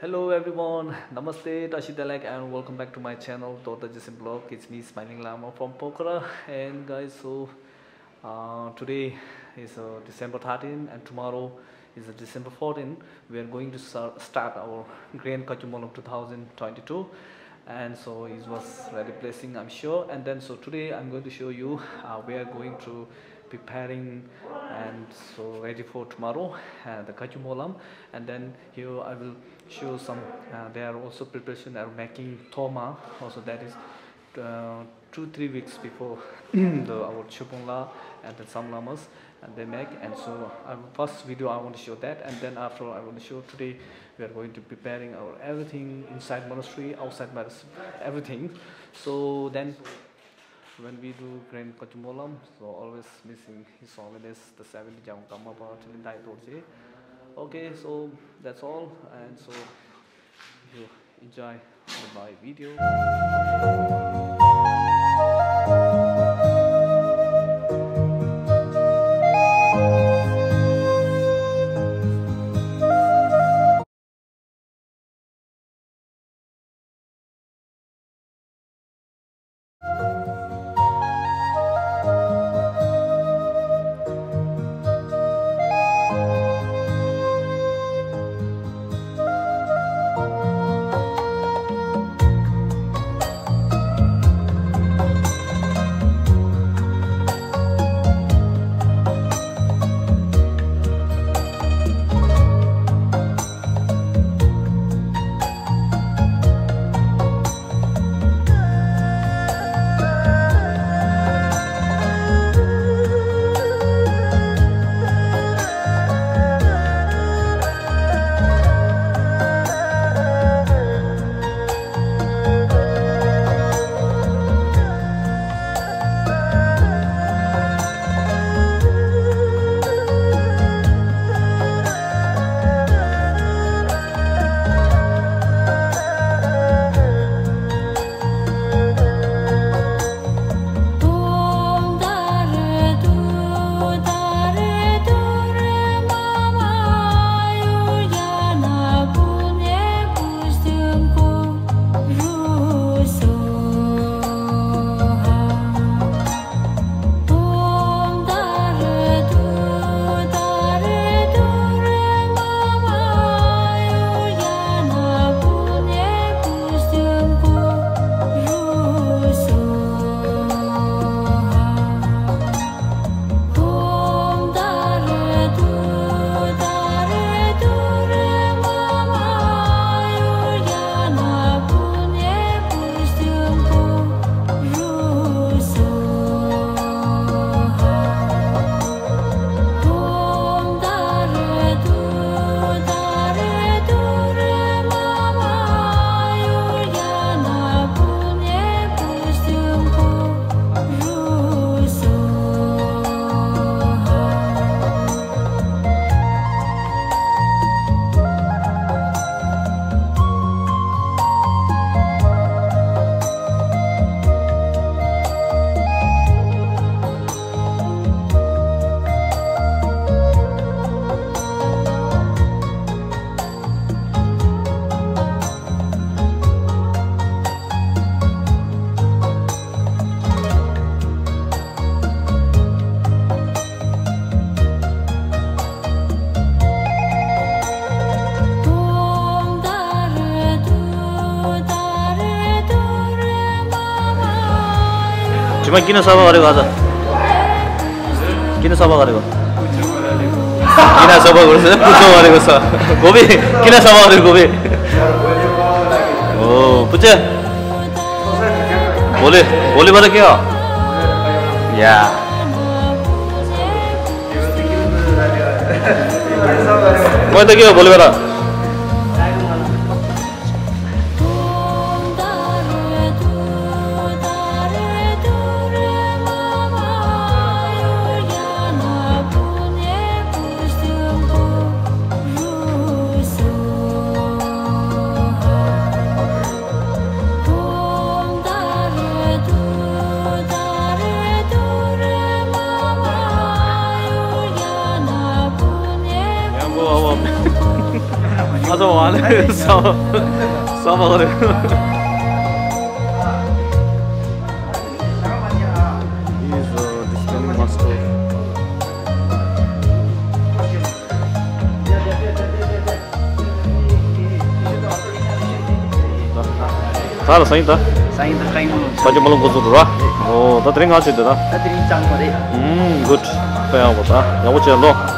Hello everyone, Namaste, Tashidalek and welcome back to my channel, Dota Jason Blog. It's me, Smiling Lama from Pokhara. And guys, so uh, today is uh, December 13 and tomorrow is uh, December 14. We are going to start, our Grand Kachumol of 2022. And so it was really blessing, I'm sure. And then so today I'm going to show you uh, we are going to preparing and so ready for tomorrow uh, the kachumolam and then here I will show some uh, they are also preparation are making toma also that is uh, two three weeks before the our chupongla and then some lamas and they make. And so uh, first video I want to show that. And then after I want to show today we are going to preparing our everything inside monastery outside monastery everything. So then when we do Grand Kachumolam, so always missing his song always the 70 jam come in Dai Dorje. Okay, so that's all, and so you enjoy my video. किन सफा गरेको आज किन सफा गरेको किन सफा गर्छ कुचो गरेको छ गोबी किन सफा गरेको गोबी ओ पुचे भोलि भोलिबाट के हो या मैले त के हो भोलिबाट 가서 안을 써먹으래 Tara, sain ta? Sain ta kain mo. Saje malung gozo dura. Oh, ta tring ha se dura. Ta tring chang ma de. Hmm, good. Pa ya bata. Ya wo chen lo.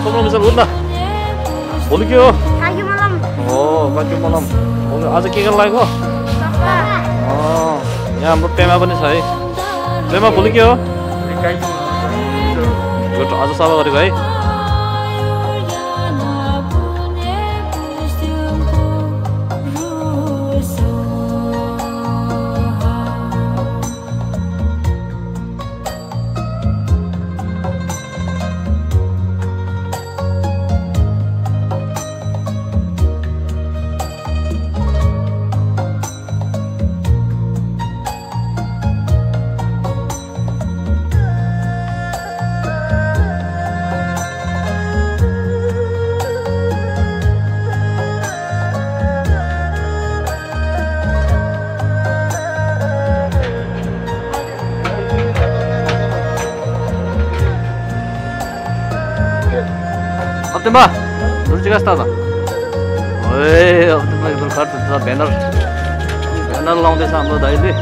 Sebelum bisa bunda. Boleh kya? Kayu malam. Oh, kaki malam. Okay आज के गर्न लागेको यहाँ हाम्रो पेमा पनि छ है पेमा भोलि के हो गुड आज सभा गरेको है अब्दुल्ला रुचि कस्तो त ए अब्दुल्ला एकदम खर्च छ ब्यानर ब्यानर लाउँदैछ हाम्रो दाइले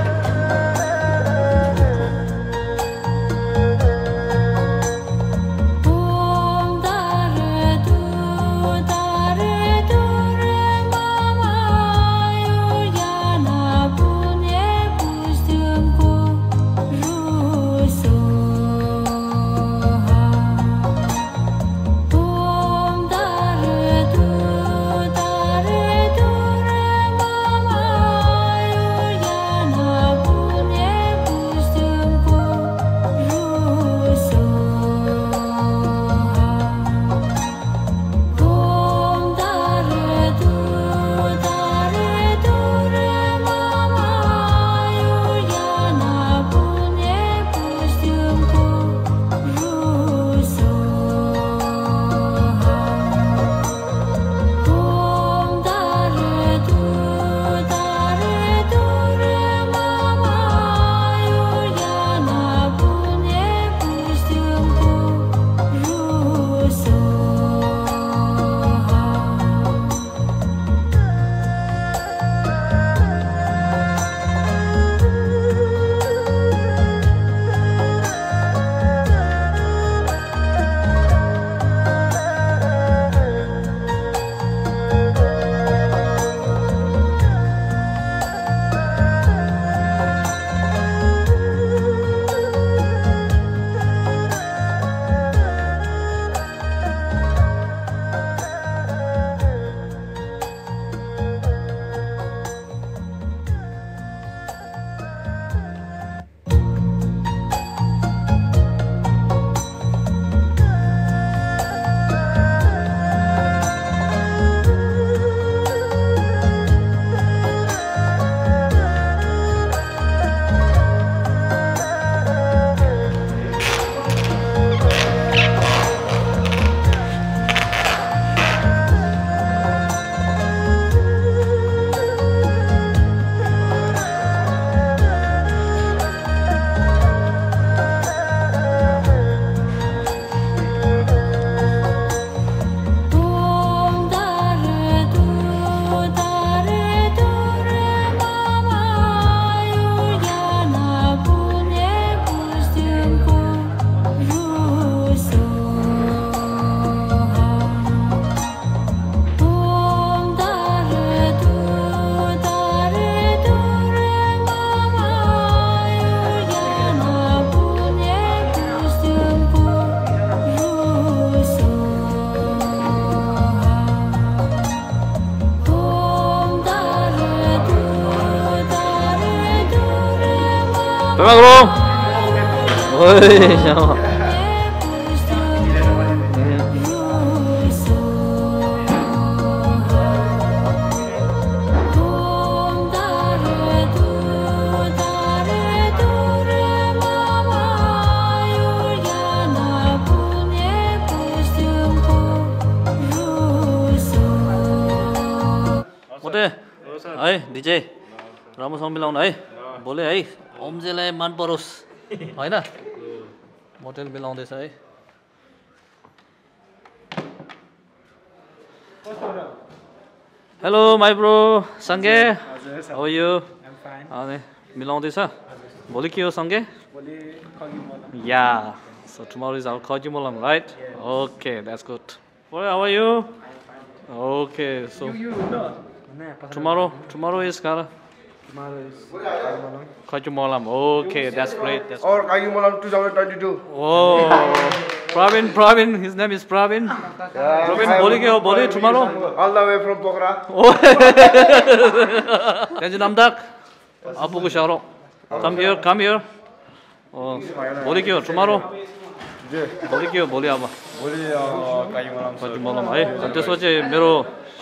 Chào. मोटे है डिजे राम्रोसँग मिलाउनु है भोलि है ओम्जेलाई मन परोस् होइन मोटेल मिलाउँदैछ है। हेलो माई ब्रो सङ्गे हो यो अनि मिलाउँदैछ। भोलि के हो सङ्गे या सो टुमोरो इज आवर खजी Mollem right okay that's good how are you okay so tomorrow tomorrow is Kara Kayu Malam. Okay, that's great. That's or Kayu Malam 2022. Oh, Pravin, Pravin. His name is Pravin. Yeah, Pravin, bowling or bowling tomorrow? All the way from Pokhara. Oh, then you Namdak. Abu Kusharo. Come here, come here. Oh, bowling or tomorrow? Yeah. Bowling or bowling, Abba. Bowling, Kayu Malam. Kayu Malam. Hey, and this was a mirror.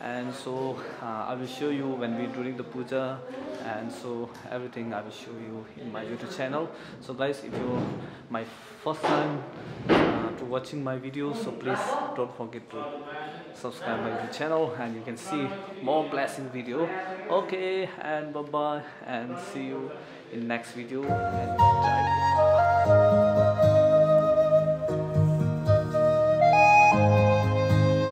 And so uh, I will show you when we during the puja, and so everything I will show you in my YouTube channel. So guys, if you my first time uh, to watching my videos, so please don't forget to subscribe my YouTube channel, and you can see more blessing video. Okay, and bye bye, and see you in next video.